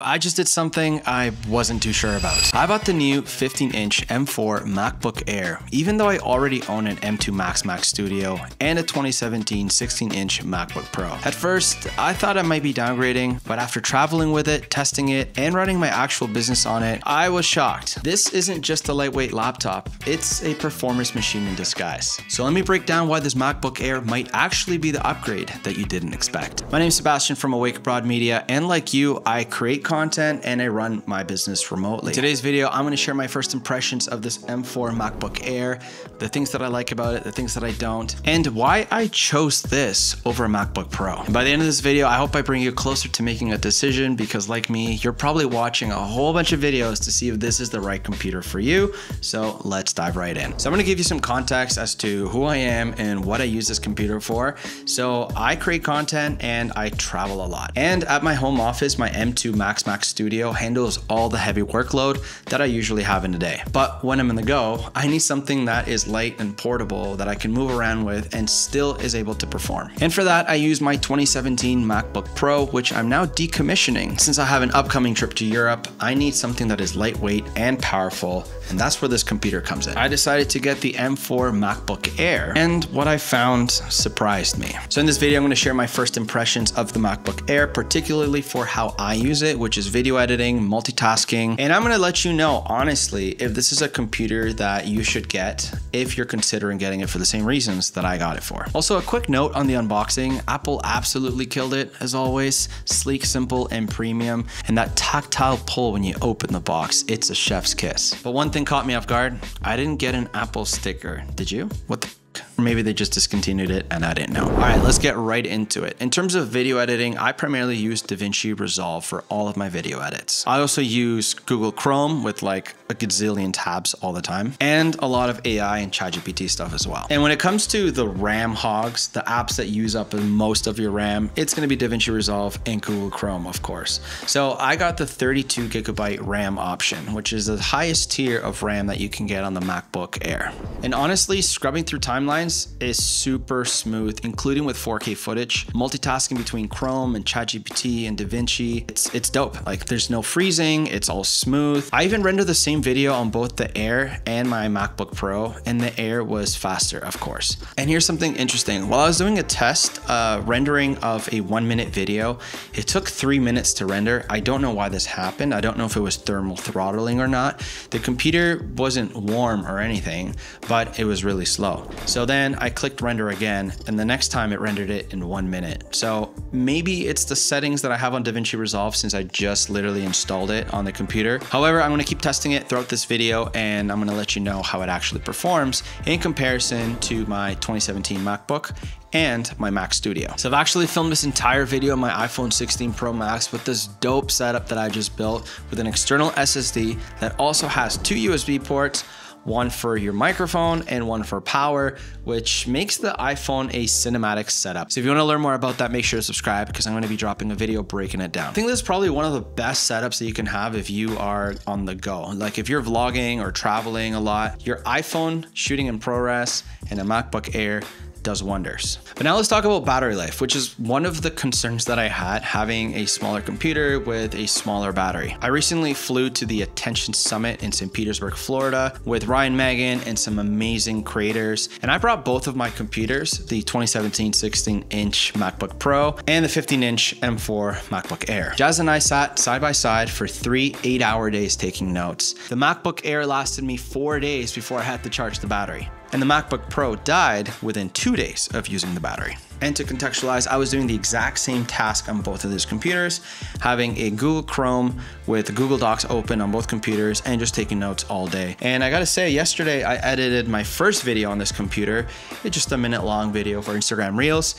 I just did something I wasn't too sure about. I bought the new 15 inch M4 MacBook Air, even though I already own an M2 Max Mac Studio and a 2017 16 inch MacBook Pro. At first, I thought I might be downgrading, but after traveling with it, testing it, and running my actual business on it, I was shocked. This isn't just a lightweight laptop, it's a performance machine in disguise. So let me break down why this MacBook Air might actually be the upgrade that you didn't expect. My name is Sebastian from Awake Abroad Media, and like you, I create content and I run my business remotely. In today's video, I'm gonna share my first impressions of this M4 MacBook Air, the things that I like about it, the things that I don't, and why I chose this over a MacBook Pro. And by the end of this video, I hope I bring you closer to making a decision because like me, you're probably watching a whole bunch of videos to see if this is the right computer for you. So let's dive right in. So I'm gonna give you some context as to who I am and what I use this computer for. So I create content and I travel a lot. And at my home office, my M2 Max Studio handles all the heavy workload that I usually have in a day. But when I'm in the go, I need something that is light and portable that I can move around with and still is able to perform. And for that, I use my 2017 MacBook Pro, which I'm now decommissioning. Since I have an upcoming trip to Europe, I need something that is lightweight and powerful, and that's where this computer comes in. I decided to get the M4 MacBook Air, and what I found surprised me. So in this video, I'm gonna share my first impressions of the MacBook Air, particularly for how I use it, which is video editing, multitasking, and I'm gonna let you know, honestly, if this is a computer that you should get if you're considering getting it for the same reasons that I got it for. Also, a quick note on the unboxing, Apple absolutely killed it, as always. Sleek, simple, and premium, and that tactile pull when you open the box, it's a chef's kiss. But one thing caught me off guard, I didn't get an Apple sticker. Did you? What the or maybe they just discontinued it and I didn't know. All right, let's get right into it. In terms of video editing, I primarily use DaVinci Resolve for all of my video edits. I also use Google Chrome with like a gazillion tabs all the time and a lot of AI and ChatGPT stuff as well. And when it comes to the RAM hogs, the apps that use up most of your RAM, it's gonna be DaVinci Resolve and Google Chrome, of course. So I got the 32 gigabyte RAM option, which is the highest tier of RAM that you can get on the MacBook Air. And honestly, scrubbing through timelines is super smooth, including with 4K footage. Multitasking between Chrome and ChatGPT and DaVinci, it's, it's dope. Like there's no freezing, it's all smooth. I even render the same video on both the Air and my MacBook Pro, and the Air was faster, of course. And here's something interesting. While I was doing a test uh, rendering of a one minute video, it took three minutes to render. I don't know why this happened. I don't know if it was thermal throttling or not. The computer wasn't warm or anything, but it was really slow. So then then I clicked render again, and the next time it rendered it in one minute. So maybe it's the settings that I have on DaVinci Resolve since I just literally installed it on the computer. However, I'm gonna keep testing it throughout this video and I'm gonna let you know how it actually performs in comparison to my 2017 MacBook and my Mac Studio. So I've actually filmed this entire video on my iPhone 16 Pro Max with this dope setup that I just built with an external SSD that also has two USB ports, one for your microphone and one for power, which makes the iPhone a cinematic setup. So if you wanna learn more about that, make sure to subscribe because I'm gonna be dropping a video breaking it down. I think this is probably one of the best setups that you can have if you are on the go. Like if you're vlogging or traveling a lot, your iPhone shooting in ProRes and a MacBook Air does wonders. But now let's talk about battery life, which is one of the concerns that I had having a smaller computer with a smaller battery. I recently flew to the Attention Summit in St. Petersburg, Florida with Ryan Megan and some amazing creators. And I brought both of my computers, the 2017 16 inch MacBook Pro and the 15 inch M4 MacBook Air. Jazz and I sat side by side for three eight hour days taking notes. The MacBook Air lasted me four days before I had to charge the battery and the MacBook Pro died within two days of using the battery. And to contextualize, I was doing the exact same task on both of these computers, having a Google Chrome with Google Docs open on both computers and just taking notes all day. And I gotta say, yesterday I edited my first video on this computer. It's just a minute long video for Instagram Reels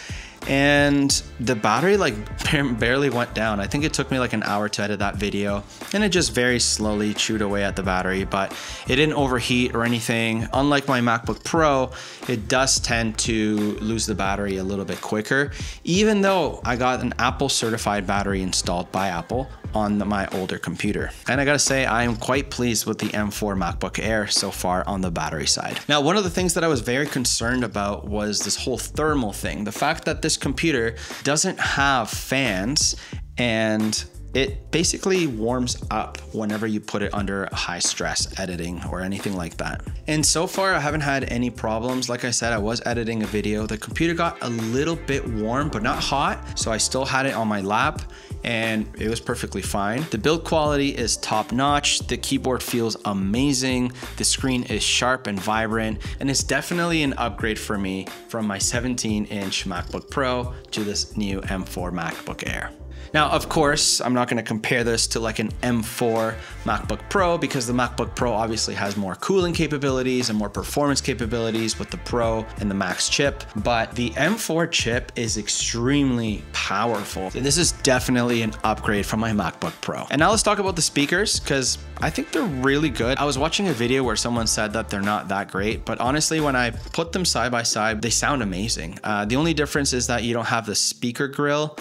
and the battery like barely went down. I think it took me like an hour to edit that video and it just very slowly chewed away at the battery, but it didn't overheat or anything. Unlike my MacBook Pro, it does tend to lose the battery a little bit quicker, even though I got an Apple certified battery installed by Apple on my older computer. And I gotta say, I am quite pleased with the M4 MacBook Air so far on the battery side. Now, one of the things that I was very concerned about was this whole thermal thing. The fact that this computer doesn't have fans and it basically warms up whenever you put it under high stress editing or anything like that. And so far I haven't had any problems. Like I said, I was editing a video. The computer got a little bit warm, but not hot. So I still had it on my lap and it was perfectly fine. The build quality is top notch. The keyboard feels amazing. The screen is sharp and vibrant, and it's definitely an upgrade for me from my 17 inch MacBook Pro to this new M4 MacBook Air. Now, of course, I'm not gonna compare this to like an M4 MacBook Pro because the MacBook Pro obviously has more cooling capabilities and more performance capabilities with the Pro and the Max chip, but the M4 chip is extremely powerful. This is definitely an upgrade from my MacBook Pro. And now let's talk about the speakers because I think they're really good. I was watching a video where someone said that they're not that great, but honestly, when I put them side by side, they sound amazing. Uh, the only difference is that you don't have the speaker grill.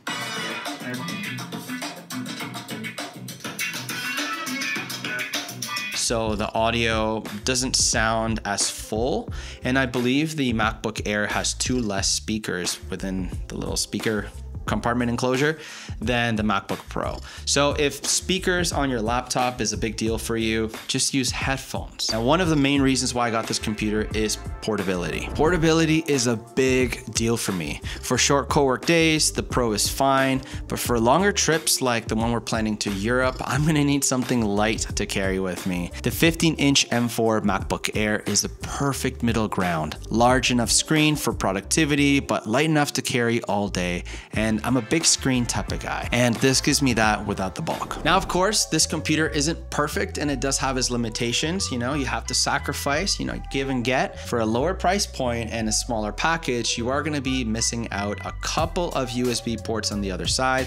So the audio doesn't sound as full. And I believe the MacBook Air has two less speakers within the little speaker compartment enclosure than the MacBook Pro. So if speakers on your laptop is a big deal for you, just use headphones. Now, one of the main reasons why I got this computer is portability. Portability is a big deal for me. For short co-work days, the Pro is fine, but for longer trips like the one we're planning to Europe, I'm gonna need something light to carry with me. The 15-inch M4 MacBook Air is the perfect middle ground. Large enough screen for productivity, but light enough to carry all day, and I'm a big screen type of guy, and this gives me that without the bulk. Now, of course, this computer isn't perfect and it does have its limitations. You know, you have to sacrifice, you know, give and get. For a lower price point and a smaller package, you are gonna be missing out a couple of USB ports on the other side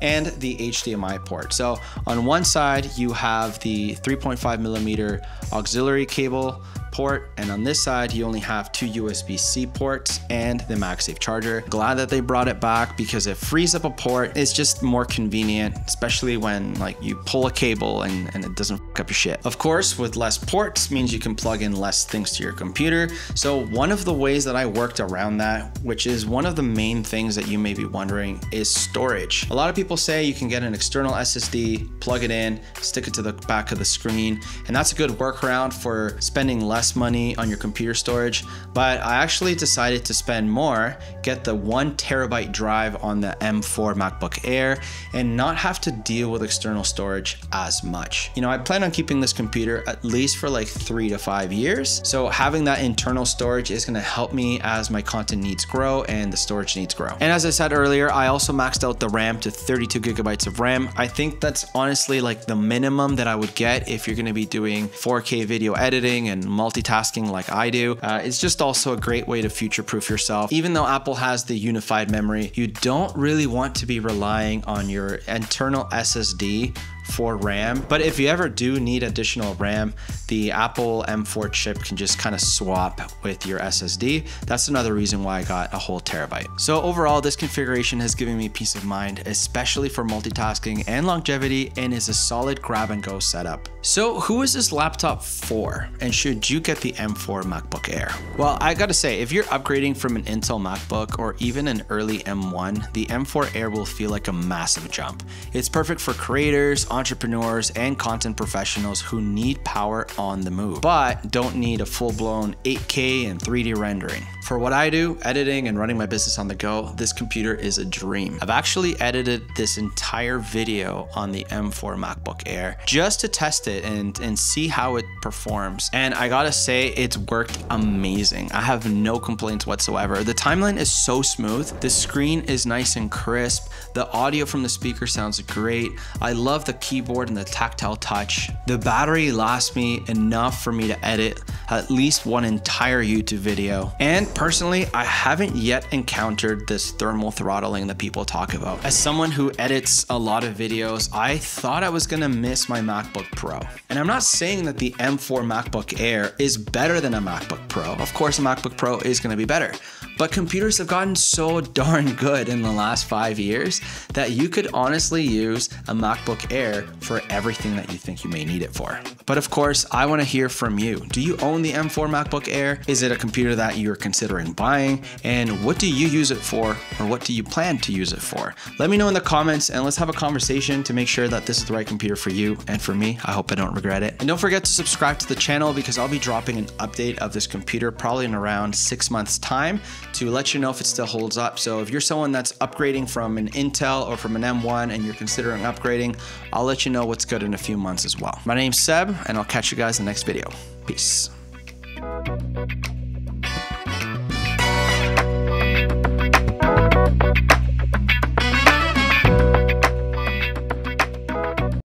and the HDMI port. So on one side, you have the 3.5 millimeter auxiliary cable port. And on this side, you only have two USB-C ports and the MagSafe charger. Glad that they brought it back because it frees up a port. It's just more convenient, especially when like you pull a cable and, and it doesn't up your shit. Of course, with less ports means you can plug in less things to your computer. So one of the ways that I worked around that, which is one of the main things that you may be wondering is storage. A lot of people say you can get an external SSD, plug it in, stick it to the back of the screen, and that's a good workaround for spending less less money on your computer storage, but I actually decided to spend more, get the one terabyte drive on the M4 MacBook Air, and not have to deal with external storage as much. You know, I plan on keeping this computer at least for like three to five years. So having that internal storage is gonna help me as my content needs grow and the storage needs grow. And as I said earlier, I also maxed out the RAM to 32 gigabytes of RAM. I think that's honestly like the minimum that I would get if you're gonna be doing 4K video editing and multi multitasking like I do. Uh, it's just also a great way to future proof yourself. Even though Apple has the unified memory, you don't really want to be relying on your internal SSD for RAM. But if you ever do need additional RAM, the Apple M4 chip can just kind of swap with your SSD. That's another reason why I got a whole terabyte. So overall, this configuration has given me peace of mind, especially for multitasking and longevity and is a solid grab and go setup. So who is this laptop for? And should you get the M4 MacBook Air? Well, I gotta say, if you're upgrading from an Intel MacBook or even an early M1, the M4 Air will feel like a massive jump. It's perfect for creators, entrepreneurs, and content professionals who need power on the move, but don't need a full-blown 8K and 3D rendering. For what I do, editing and running my business on the go, this computer is a dream. I've actually edited this entire video on the M4 MacBook Air just to test it and, and see how it performs. And I gotta say, it's worked amazing. I have no complaints whatsoever. The timeline is so smooth. The screen is nice and crisp. The audio from the speaker sounds great. I love the keyboard and the tactile touch. The battery lasts me enough for me to edit at least one entire YouTube video. And personally, I haven't yet encountered this thermal throttling that people talk about. As someone who edits a lot of videos, I thought I was gonna miss my MacBook Pro. And I'm not saying that the M4 MacBook Air is better than a MacBook Pro. Of course, a MacBook Pro is gonna be better But computers have gotten so darn good in the last five years that you could honestly use a MacBook Air for everything that you think you may need it for. But of course, I want to hear from you. Do you own the M4 MacBook Air? Is it a computer that you're considering buying? And what do you use it for, or what do you plan to use it for? Let me know in the comments and let's have a conversation to make sure that this is the right computer for you and for me. I hope I don't regret it. And don't forget to subscribe to the channel because I'll be dropping an update of this computer probably in around six months time to let you know if it still holds up. So if you're someone that's upgrading from an Intel or from an M1 and you're considering upgrading, I'll let you know what's good in a few months as well. My name's Seb and I'll catch you guys in the next video. Peace.